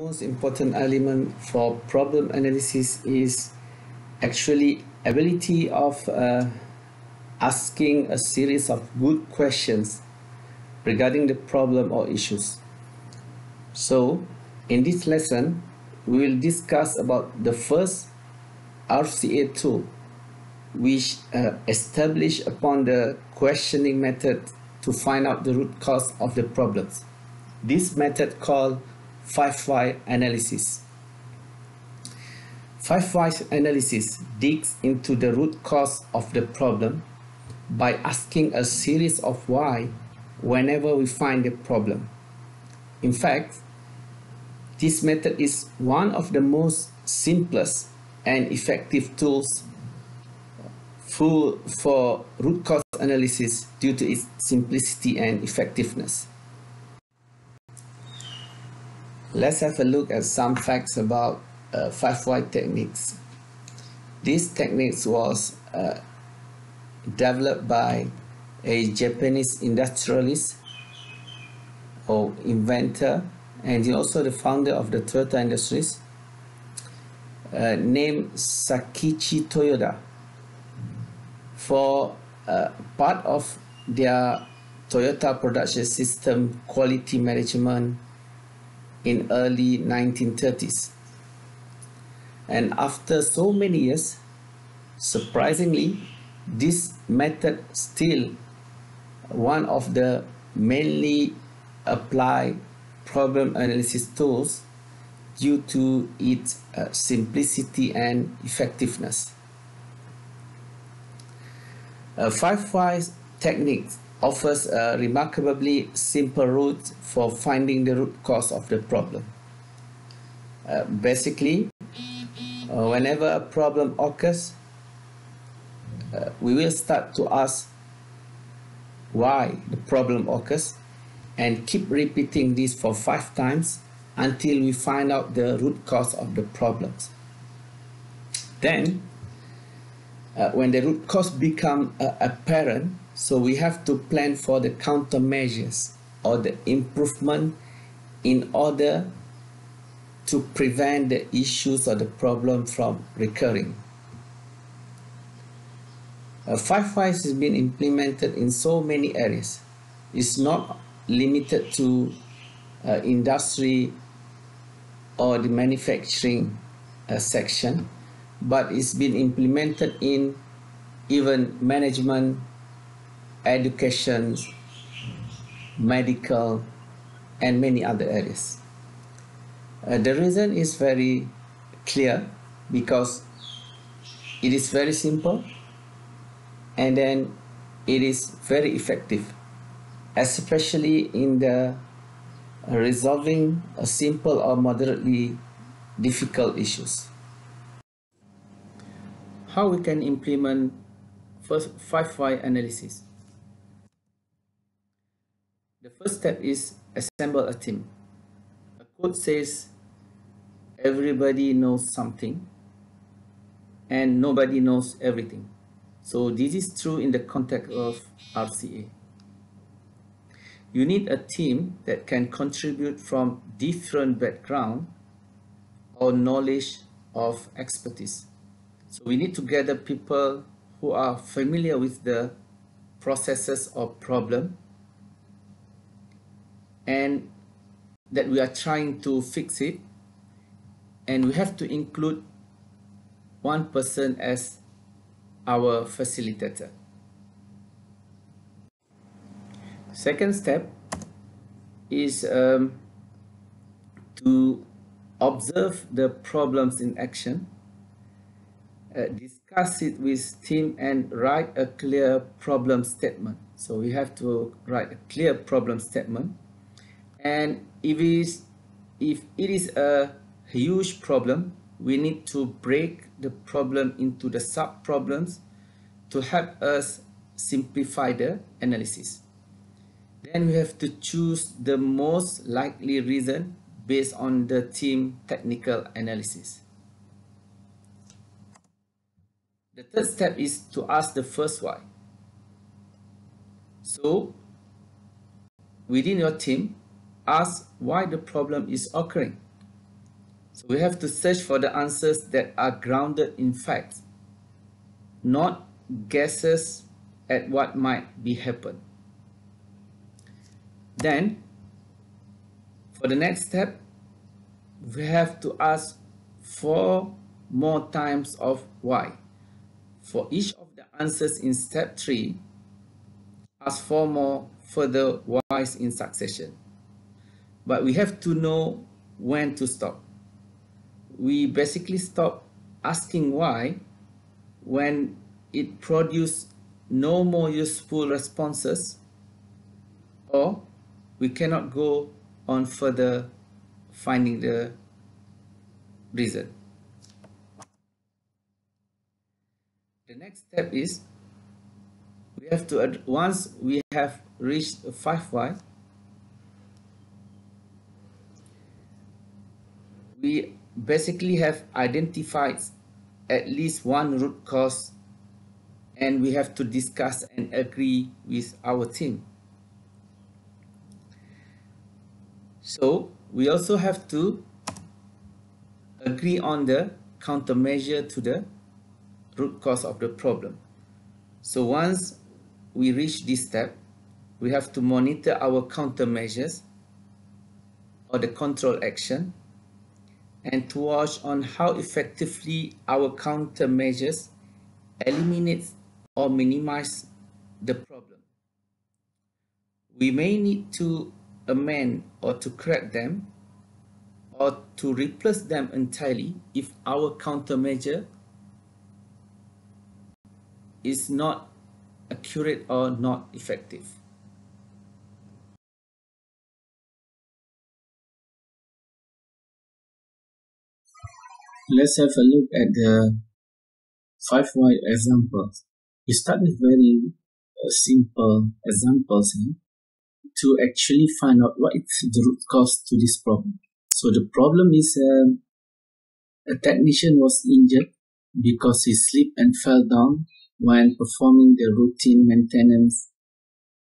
most important element for problem analysis is actually ability of uh, asking a series of good questions regarding the problem or issues. So in this lesson, we will discuss about the first RCA tool which uh, establish upon the questioning method to find out the root cause of the problems. This method called five why analysis. Five why analysis digs into the root cause of the problem by asking a series of why whenever we find a problem. In fact, this method is one of the most simplest and effective tools for root cause analysis due to its simplicity and effectiveness. Let's have a look at some facts about uh, five why techniques. This techniques was uh, developed by a Japanese industrialist or inventor and also the founder of the Toyota Industries uh, named Sakichi Toyoda for uh, part of their Toyota production system quality management in early 1930s. And after so many years, surprisingly, this method still one of the mainly applied problem analysis tools due to its uh, simplicity and effectiveness. A five whys technique offers a remarkably simple route for finding the root cause of the problem. Uh, basically, uh, whenever a problem occurs, uh, we will start to ask why the problem occurs and keep repeating this for five times until we find out the root cause of the problems. Then, uh, when the root cause become uh, apparent, so we have to plan for the countermeasures or the improvement in order to prevent the issues or the problem from recurring. Uh, five whys has been implemented in so many areas. It's not limited to uh, industry or the manufacturing uh, section, but it's been implemented in even management, education, medical, and many other areas. Uh, the reason is very clear because it is very simple and then it is very effective especially in the resolving a simple or moderately difficult issues. How we can implement first five why analysis. The first step is assemble a team. A quote says everybody knows something and nobody knows everything. So this is true in the context of RCA. You need a team that can contribute from different background or knowledge of expertise. So we need to gather people who are familiar with the processes or problem and that we are trying to fix it and we have to include one person as our facilitator. Second step is um, to observe the problems in action, uh, discuss it with team and write a clear problem statement. So we have to write a clear problem statement. And if it is, if it is a huge problem, we need to break the problem into the sub-problems to help us simplify the analysis. Then we have to choose the most likely reason based on the team technical analysis. The third step is to ask the first why. So, within your team, ask why the problem is occurring. So we have to search for the answers that are grounded in facts, not guesses at what might be happen. Then, for the next step, we have to ask four more times of why. For each of the answers in step 3, ask four more further whys in succession. But we have to know when to stop. We basically stop asking why when it produces no more useful responses or we cannot go on further finding the reason. The next step is we have to, once we have reached 5y, we basically have identified at least one root cause and we have to discuss and agree with our team. So we also have to agree on the countermeasure to the root cause of the problem. So once we reach this step, we have to monitor our countermeasures or the control action and to watch on how effectively our countermeasures eliminate or minimize the problem. We may need to amend or to correct them or to replace them entirely if our countermeasure is not accurate or not effective. Let's have a look at the five why examples. We start with very uh, simple examples eh, to actually find out what is the root cause to this problem. So the problem is um, a technician was injured because he slipped and fell down when performing the routine maintenance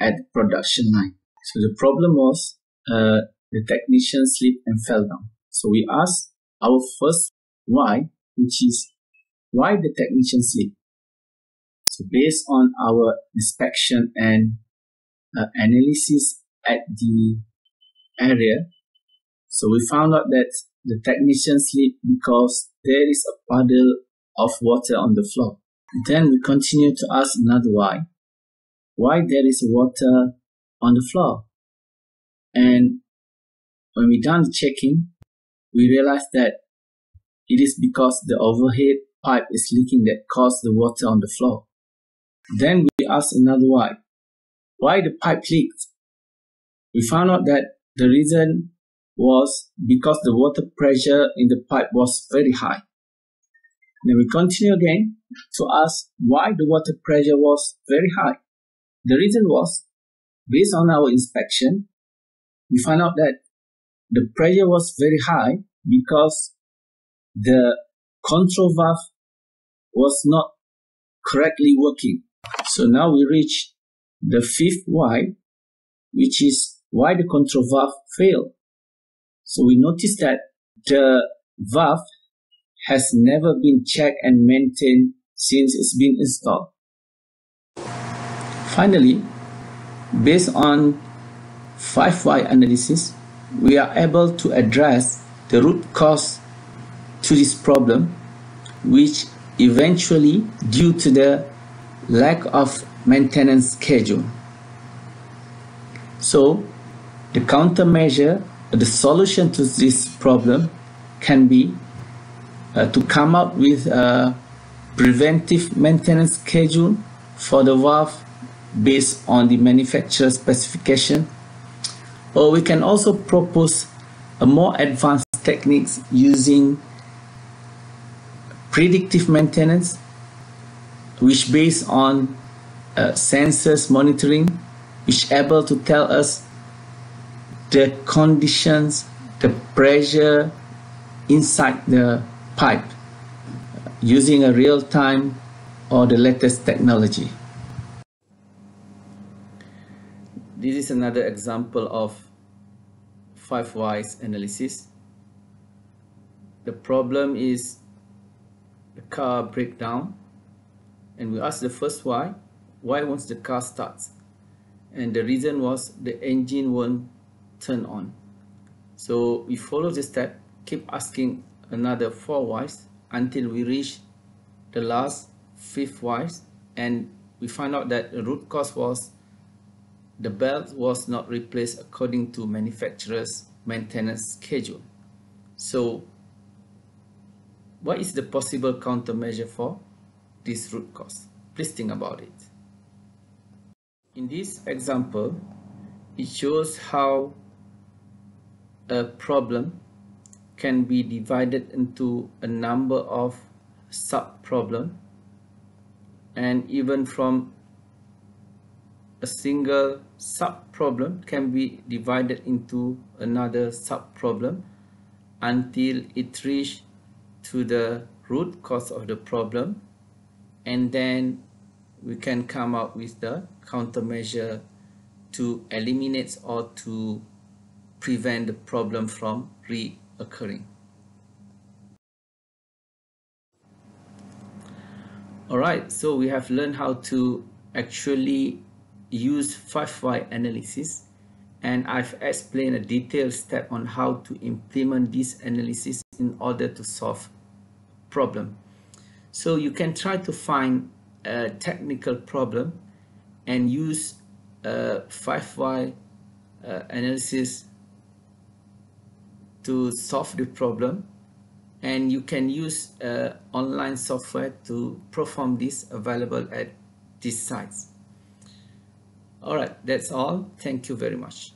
at the production line. So the problem was uh, the technician slipped and fell down. So we asked our first why, which is why the technician sleep. So based on our inspection and uh, analysis at the area, so we found out that the technician sleep because there is a puddle of water on the floor. Then we continue to ask another why. Why there is water on the floor? And when we done the checking, we realized that it is because the overhead pipe is leaking that caused the water on the floor. Then we asked another why. Why the pipe leaked? We found out that the reason was because the water pressure in the pipe was very high. Then we continue again to ask why the water pressure was very high. The reason was, based on our inspection, we found out that the pressure was very high because the control valve was not correctly working. So now we reach the fifth why, which is why the control valve failed. So we notice that the valve has never been checked and maintained since it's been installed. Finally, based on 5Y analysis, we are able to address the root cause to this problem, which eventually due to the lack of maintenance schedule. So, the countermeasure the solution to this problem can be uh, to come up with a preventive maintenance schedule for the valve based on the manufacturer specification or we can also propose a more advanced techniques using predictive maintenance which based on uh, sensors monitoring which able to tell us the conditions, the pressure inside the pipe using a real time or the latest technology. This is another example of five whys analysis. the problem is car breakdown and we ask the first why why once the car starts. And the reason was the engine won't turn on. So we follow the step keep asking another four whys until we reach the last fifth whys and we find out that the root cause was the belt was not replaced according to manufacturer's maintenance schedule. So what is the possible countermeasure for this root cause? Please think about it. In this example, it shows how a problem can be divided into a number of sub-problem and even from a single sub-problem can be divided into another sub-problem until it reaches to the root cause of the problem and then we can come up with the countermeasure to eliminate or to prevent the problem from reoccurring. Alright, so we have learned how to actually use 5Y analysis and I've explained a detailed step on how to implement this analysis in order to solve problem. So you can try to find a technical problem and use a 5Y uh, analysis to solve the problem and you can use uh, online software to perform this available at these sites. All right, that's all. Thank you very much.